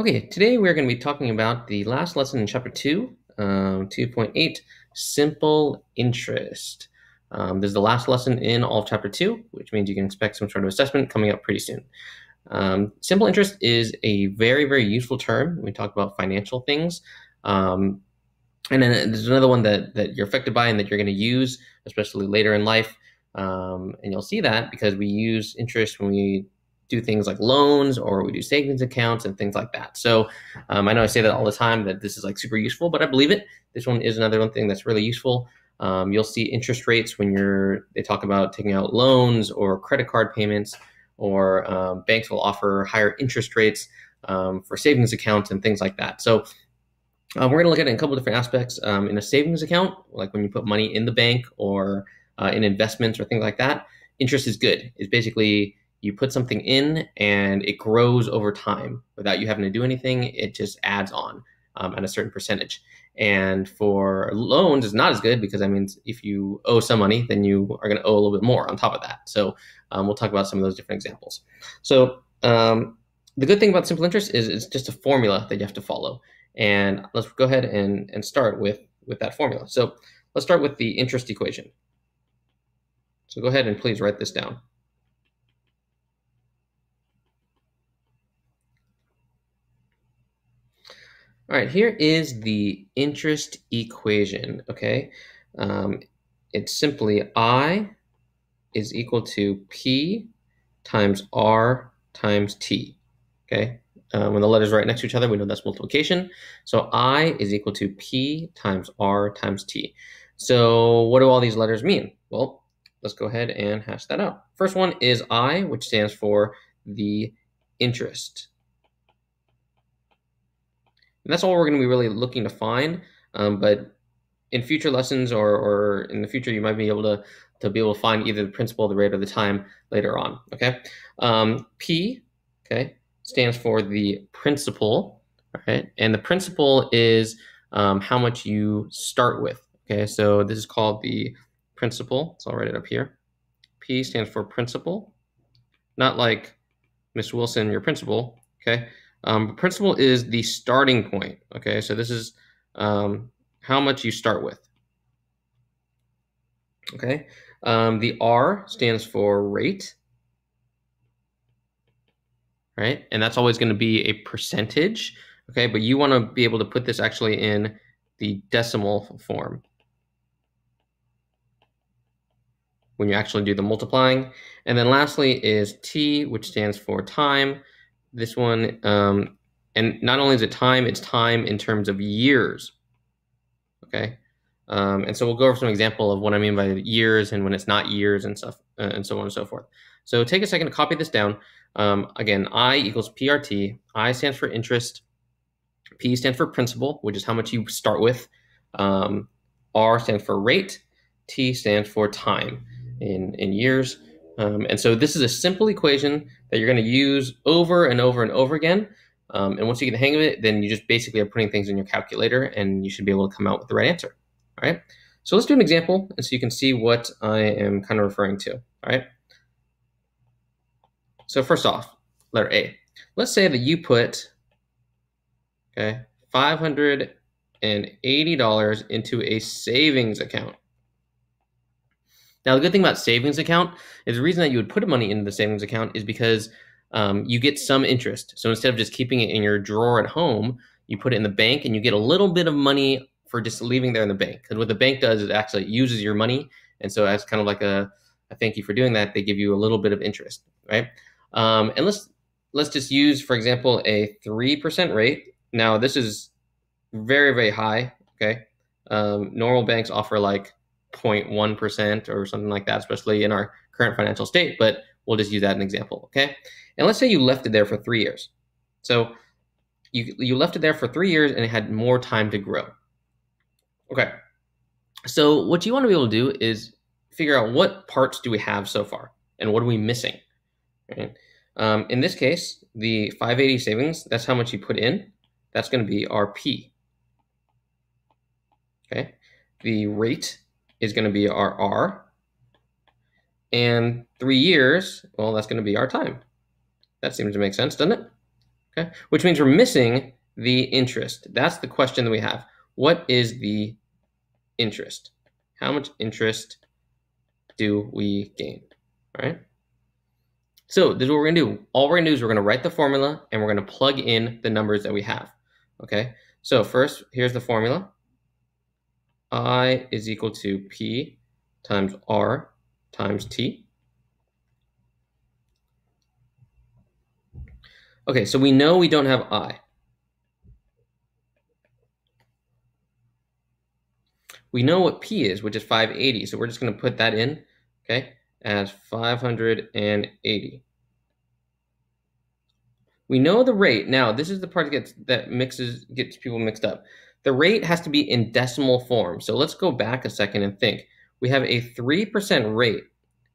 Okay, today we're going to be talking about the last lesson in chapter 2, um, 2.8, simple interest. Um, this is the last lesson in all of chapter 2, which means you can expect some sort of assessment coming up pretty soon. Um, simple interest is a very, very useful term we talk about financial things. Um, and then there's another one that, that you're affected by and that you're going to use, especially later in life. Um, and you'll see that because we use interest when we do things like loans or we do savings accounts and things like that. So um, I know I say that all the time that this is like super useful, but I believe it. This one is another one thing that's really useful. Um, you'll see interest rates when you're they talk about taking out loans or credit card payments, or um, banks will offer higher interest rates um, for savings accounts and things like that. So uh, we're going to look at it in a couple different aspects. Um, in a savings account, like when you put money in the bank or uh, in investments or things like that, interest is good. It's basically you put something in and it grows over time without you having to do anything. It just adds on um, at a certain percentage. And for loans, it's not as good because that means if you owe some money, then you are going to owe a little bit more on top of that. So um, we'll talk about some of those different examples. So um, the good thing about simple interest is it's just a formula that you have to follow. And let's go ahead and, and start with, with that formula. So let's start with the interest equation. So go ahead and please write this down. All right, here is the interest equation, okay? Um, it's simply I is equal to P times R times T, okay? Uh, when the letters are right next to each other, we know that's multiplication. So I is equal to P times R times T. So what do all these letters mean? Well, let's go ahead and hash that out. First one is I, which stands for the interest. And that's all we're going to be really looking to find. Um, but in future lessons or, or in the future, you might be able to, to be able to find either the principal, the rate, or the time later on. Okay. Um, P, okay, stands for the principal. Right. And the principal is um, how much you start with. Okay. So this is called the principal. So I'll write it up here. P stands for principal, not like Miss Wilson, your principal. Okay. Um, principal is the starting point. Okay, so this is um, how much you start with. Okay, um, the R stands for rate, right? And that's always going to be a percentage. Okay, but you want to be able to put this actually in the decimal form when you actually do the multiplying. And then lastly is T, which stands for time. This one, um, and not only is it time, it's time in terms of years. Okay. Um, and so we'll go over some example of what I mean by years and when it's not years and stuff uh, and so on and so forth. So take a second to copy this down. Um, again, I equals PRT. I stands for interest. P stands for principal, which is how much you start with. Um, R stands for rate. T stands for time in, in years. Um, and so this is a simple equation that you're going to use over and over and over again. Um, and once you get the hang of it, then you just basically are putting things in your calculator and you should be able to come out with the right answer. All right. So let's do an example and so you can see what I am kind of referring to. All right. So first off, letter A. Let's say that you put okay, $580 into a savings account. Now, the good thing about savings account is the reason that you would put money into the savings account is because um, you get some interest. So instead of just keeping it in your drawer at home, you put it in the bank and you get a little bit of money for just leaving there in the bank. Because what the bank does is actually uses your money. And so as kind of like a, a thank you for doing that, they give you a little bit of interest, right? Um, and let's let's just use, for example, a 3% rate. Now, this is very, very high, okay? Um, normal banks offer like 0.1% or something like that, especially in our current financial state, but we'll just use that as an example, okay? And let's say you left it there for three years. So you, you left it there for three years and it had more time to grow. Okay, so what you want to be able to do is figure out what parts do we have so far and what are we missing, right? Um, in this case, the 580 savings, that's how much you put in. That's going to be our P. Okay, the rate is going to be our R. And three years, well, that's going to be our time. That seems to make sense, doesn't it? Okay, which means we're missing the interest. That's the question that we have. What is the interest? How much interest do we gain? All right. So this is what we're gonna do. All we're gonna do is we're gonna write the formula and we're gonna plug in the numbers that we have. Okay. So first, here's the formula. I is equal to P times R times T. Okay, so we know we don't have I. We know what P is, which is 580. So we're just going to put that in, okay, as 580. We know the rate. Now, this is the part that gets that mixes gets people mixed up. The rate has to be in decimal form. So let's go back a second and think. We have a 3% rate,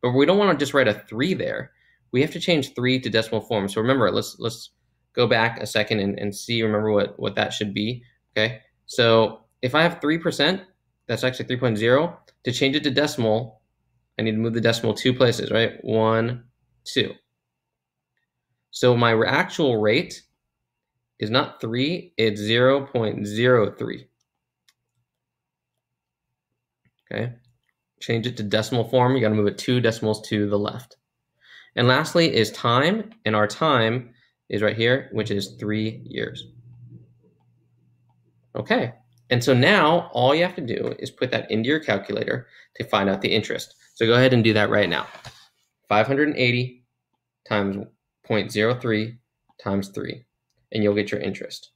but we don't want to just write a 3 there. We have to change 3 to decimal form. So remember, let's let's go back a second and, and see, remember what, what that should be. Okay, so if I have 3%, that's actually 3.0. To change it to decimal, I need to move the decimal two places, right? One, two. So my actual rate is not 3, it's 0 0.03. Okay, change it to decimal form. You got to move it two decimals to the left. And lastly is time, and our time is right here, which is three years. Okay, and so now all you have to do is put that into your calculator to find out the interest. So go ahead and do that right now. 580 times 0.03 times 3, and you'll get your interest.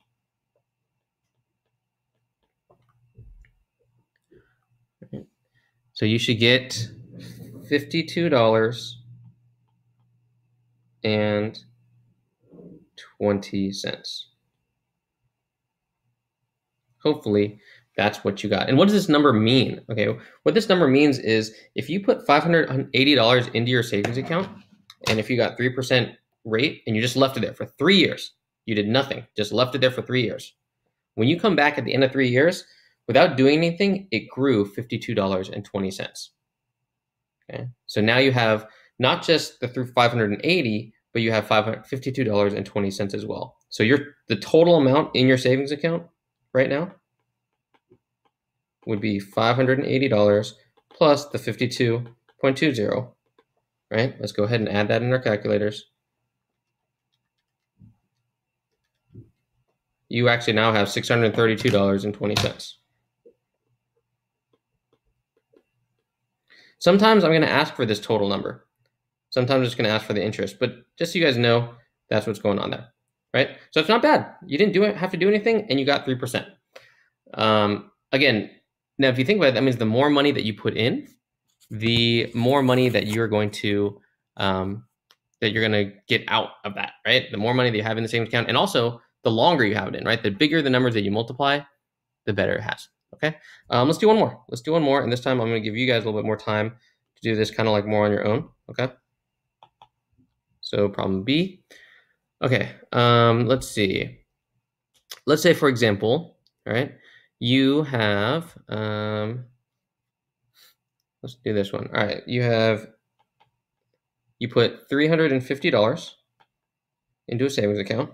So you should get $52 and 20 cents. Hopefully that's what you got. And what does this number mean? Okay, what this number means is if you put $580 into your savings account, and if you got 3% rate and you just left it there for three years, you did nothing, just left it there for three years. When you come back at the end of three years, without doing anything, it grew $52.20. Okay, so now you have not just the through 580, but you have $552.20 as well. So your the total amount in your savings account right now would be $580 plus the 52.20, right? Let's go ahead and add that in our calculators. You actually now have $632.20. Sometimes I'm going to ask for this total number. Sometimes I'm just going to ask for the interest, but just so you guys know, that's what's going on there right? So it's not bad. You didn't do it, have to do anything, and you got three percent. Um, again, now if you think about it, that means the more money that you put in, the more money that you're going to um, that you're going to get out of that, right? The more money that you have in the savings account, and also the longer you have it in, right? The bigger the numbers that you multiply, the better it has. Okay, um, let's do one more. Let's do one more, and this time I'm going to give you guys a little bit more time to do this, kind of like more on your own. Okay. So problem B. Okay, um, let's see. Let's say, for example, all right, you have, um, let's do this one. All right, you have, you put $350 into a savings account.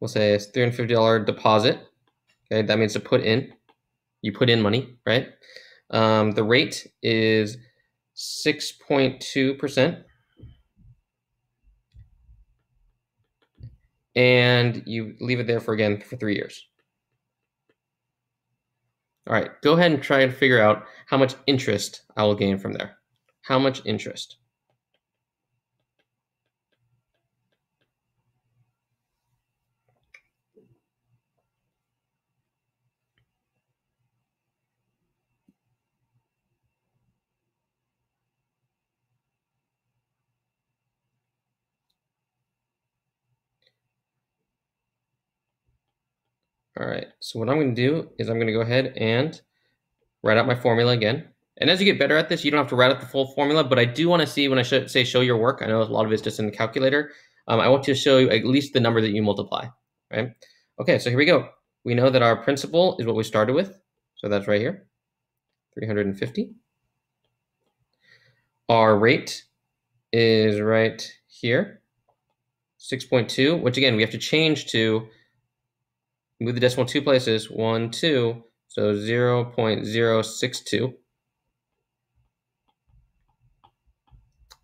We'll say it's $350 deposit. Okay, that means to put in. You put in money, right? Um, the rate is 6.2% and you leave it there for again for three years. All right, go ahead and try and figure out how much interest I will gain from there. How much interest? All right, so what I'm going to do is I'm going to go ahead and write out my formula again. And as you get better at this, you don't have to write out the full formula, but I do want to see when I sh say show your work, I know a lot of it's just in the calculator. Um, I want to show you at least the number that you multiply, right? Okay, so here we go. We know that our principal is what we started with. So that's right here, 350. Our rate is right here. 6.2, which again, we have to change to move the decimal two places, 1, 2, so 0 0.062.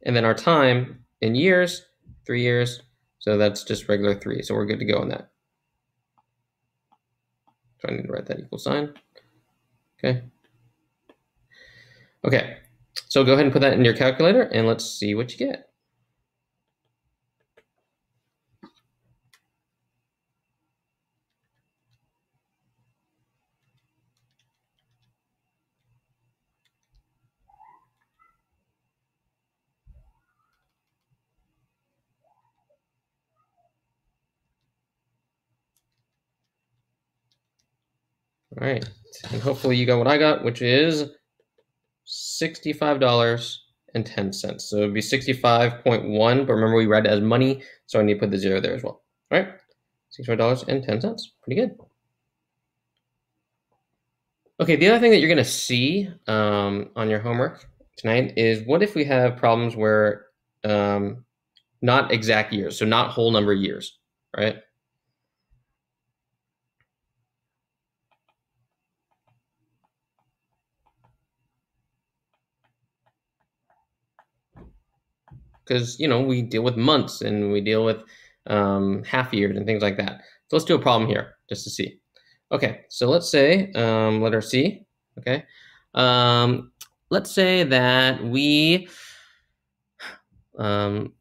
And then our time in years, three years, so that's just regular three. So we're good to go on that. So I need to write that equal sign. Okay. Okay, so go ahead and put that in your calculator and let's see what you get. All right, and hopefully you got what I got, which is $65.10. So it'd be 65.1, but remember we read it as money, so I need to put the zero there as well. All right, $65.10, pretty good. Okay, the other thing that you're gonna see um, on your homework tonight is what if we have problems where um, not exact years, so not whole number years, right? Because you know we deal with months and we deal with um, half years and things like that. So let's do a problem here just to see. Okay, so let's say um, letter C. Okay, um, let's say that we um,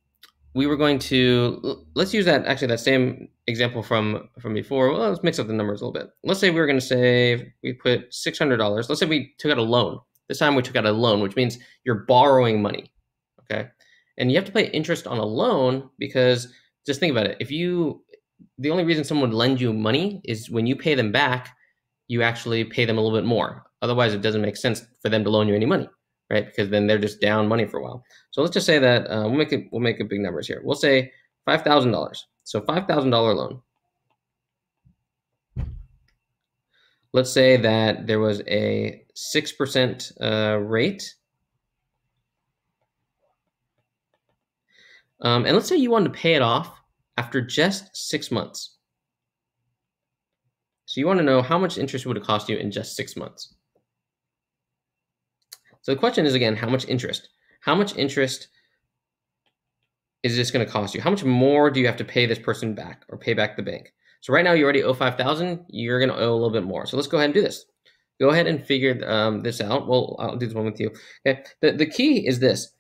we were going to let's use that actually that same example from from before. Well, let's mix up the numbers a little bit. Let's say we were going to say we put six hundred dollars. Let's say we took out a loan. This time we took out a loan, which means you're borrowing money. Okay, and you have to pay interest on a loan because just think about it. If you, the only reason someone would lend you money is when you pay them back, you actually pay them a little bit more. Otherwise, it doesn't make sense for them to loan you any money, right? Because then they're just down money for a while. So let's just say that uh, we'll make it. We'll make it big numbers here. We'll say five thousand dollars. So five thousand dollar loan. Let's say that there was a six percent uh, rate Um, and let's say you wanted to pay it off after just six months. So you want to know how much interest would it cost you in just six months. So the question is again, how much interest? How much interest is this going to cost you? How much more do you have to pay this person back or pay back the bank? So right now you already owe 5,000, you're going to owe a little bit more. So let's go ahead and do this. Go ahead and figure um, this out. Well, I'll do this one with you. Okay. The, the key is this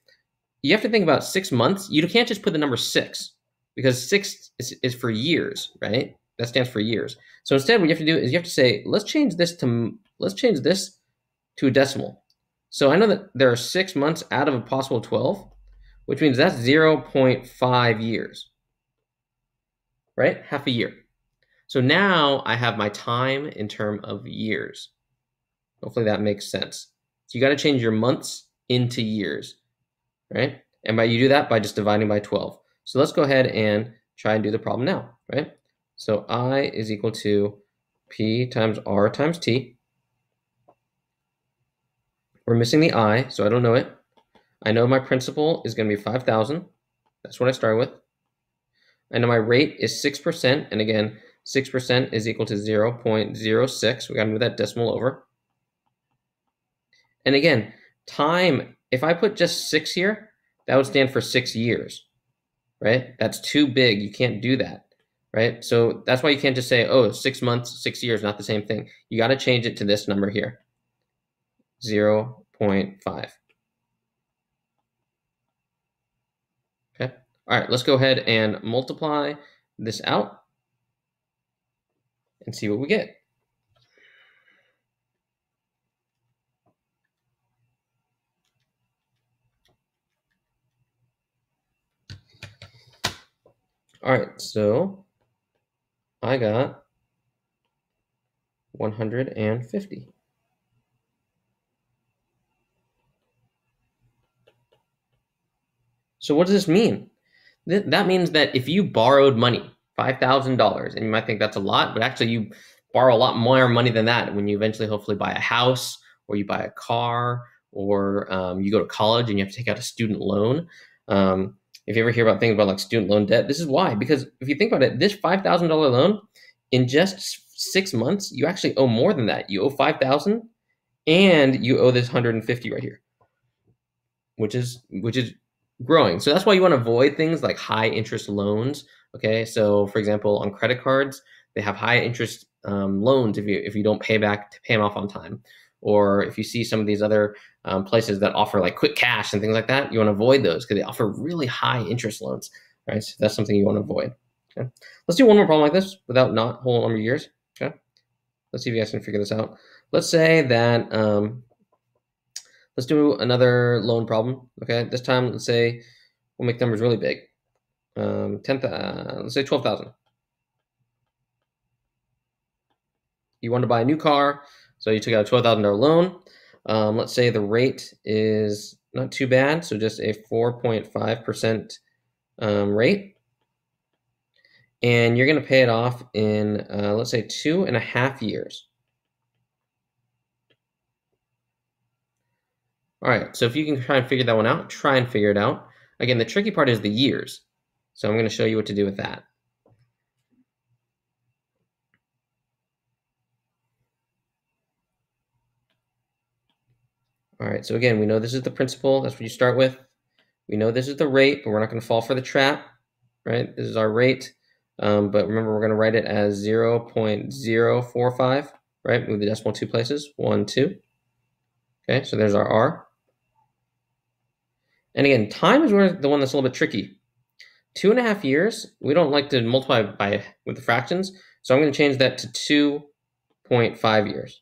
you have to think about six months. You can't just put the number six because six is, is for years, right? That stands for years. So instead, what you have to do is you have to say, let's change this to let's change this to a decimal. So I know that there are six months out of a possible 12, which means that's 0.5 years, right? Half a year. So now I have my time in term of years. Hopefully that makes sense. So you got to change your months into years right? And by you do that by just dividing by 12. So let's go ahead and try and do the problem now, right? So I is equal to P times R times T. We're missing the I, so I don't know it. I know my principal is going to be 5,000. That's what I start with. I know my rate is 6%. And again, 6% is equal to 0 0.06. We got to move that decimal over. And again, time if I put just six here, that would stand for six years, right? That's too big. You can't do that, right? So that's why you can't just say, oh, six months, six years, not the same thing. You got to change it to this number here, 0 0.5. Okay. All right, let's go ahead and multiply this out and see what we get. All right, so I got 150. So what does this mean? That means that if you borrowed money, $5,000, and you might think that's a lot, but actually you borrow a lot more money than that when you eventually hopefully buy a house or you buy a car or um, you go to college and you have to take out a student loan. Um, if you ever hear about things about like student loan debt, this is why. Because if you think about it, this five thousand dollar loan in just six months, you actually owe more than that. You owe five thousand, and you owe this hundred and fifty right here, which is which is growing. So that's why you want to avoid things like high interest loans. Okay, so for example, on credit cards, they have high interest um, loans if you if you don't pay back to pay them off on time, or if you see some of these other um, places that offer like quick cash and things like that, you want to avoid those because they offer really high interest loans. Right, so that's something you want to avoid. Okay, let's do one more problem like this without not whole number of years. Okay, let's see if you guys can figure this out. Let's say that um, let's do another loan problem. Okay, this time let's say we'll make numbers really big. Um, ten, uh, let's say twelve thousand. You want to buy a new car, so you took out a twelve thousand dollar loan. Um, let's say the rate is not too bad, so just a 4.5% um, rate. And you're going to pay it off in, uh, let's say, two and a half years. All right, so if you can try and figure that one out, try and figure it out. Again, the tricky part is the years. So I'm going to show you what to do with that. All right, so again, we know this is the principal. That's what you start with. We know this is the rate, but we're not going to fall for the trap, right? This is our rate. Um, but remember, we're going to write it as 0 0.045, right? Move the decimal two places, 1, 2. Okay, so there's our R. And again, time is where the one that's a little bit tricky. Two and a half years, we don't like to multiply by with the fractions, so I'm going to change that to 2.5 years.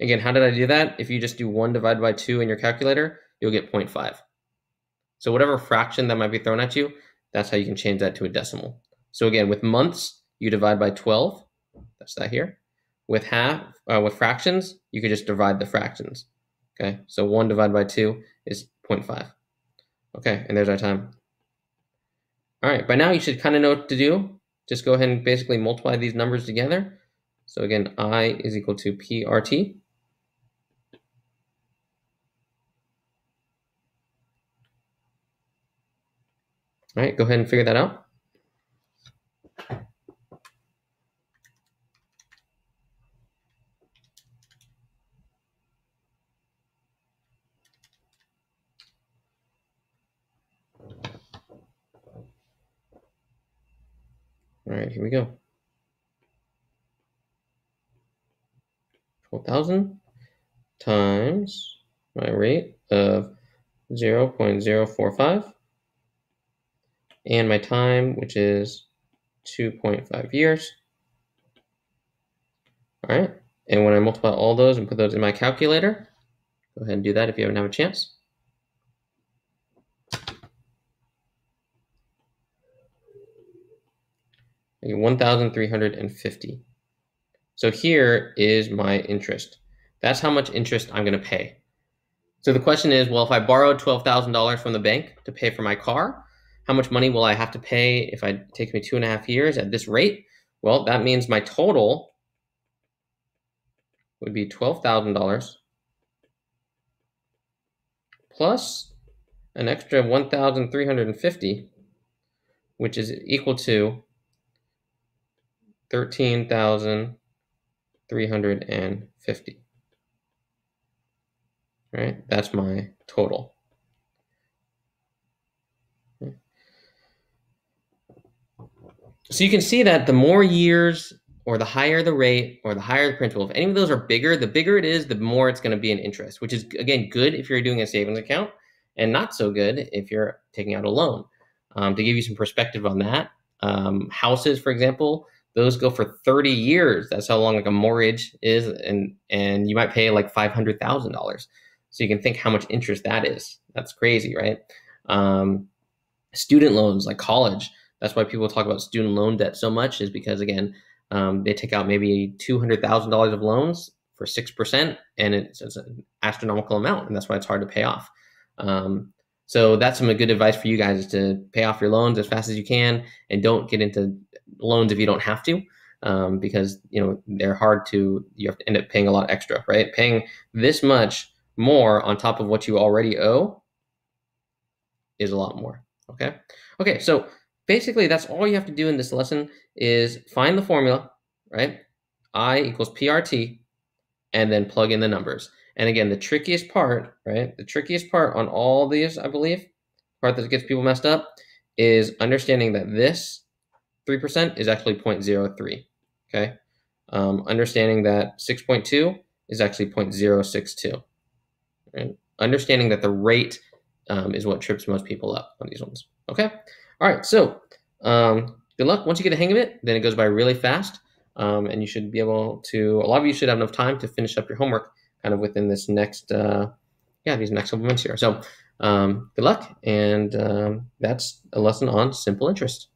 Again, how did I do that? If you just do 1 divided by 2 in your calculator, you'll get 0.5. So whatever fraction that might be thrown at you, that's how you can change that to a decimal. So again, with months, you divide by 12. That's that here. With half, uh, with fractions, you could just divide the fractions. Okay, so 1 divided by 2 is 0.5. Okay, and there's our time. All right, by now you should kind of know what to do. Just go ahead and basically multiply these numbers together. So again, I is equal to PRT. All right, go ahead and figure that out. All right, here we go. 12,000 times my rate of 0 0.045 and my time, which is 2.5 years. All right, and when I multiply all those and put those in my calculator, go ahead and do that if you haven't had a chance. One thousand three hundred and fifty. So here is my interest. That's how much interest I'm going to pay. So the question is, well, if I borrowed $12,000 from the bank to pay for my car, how much money will I have to pay if I take me two and a half years at this rate? Well, that means my total would be $12,000 plus an extra 1,350, which is equal to 13,350. Right? That's my total. So you can see that the more years or the higher the rate or the higher the principal, if any of those are bigger, the bigger it is, the more it's going to be an interest, which is again good if you're doing a savings account and not so good if you're taking out a loan. Um, to give you some perspective on that, um, houses, for example, those go for 30 years. That's how long like a mortgage is, and and you might pay like five hundred thousand dollars. So you can think how much interest that is. That's crazy, right? Um, student loans, like college, that's why people talk about student loan debt so much, is because again, um, they take out maybe two hundred thousand dollars of loans for six percent, and it's, it's, an astronomical amount, and that's why it's hard to pay off. Um, so that's some good advice for you guys is to pay off your loans as fast as you can, and don't get into loans if you don't have to, um, because you know they're hard to. You have to end up paying a lot extra, right? Paying this much more on top of what you already owe is a lot more. Okay. Okay. So basically, that's all you have to do in this lesson is find the formula, right? I equals PRT, and then plug in the numbers. And again, the trickiest part, right? The trickiest part on all these, I believe, part that gets people messed up is understanding that this 3% is actually 0.03. Okay. Um, understanding that 6.2 is actually 0.062. Right? Understanding that the rate um, is what trips most people up on these ones. Okay. All right. So um, good luck. Once you get a hang of it, then it goes by really fast. Um, and you should be able to, a lot of you should have enough time to finish up your homework kind of within this next, uh, yeah, these next couple months here. So um, good luck. And um, that's a lesson on simple interest.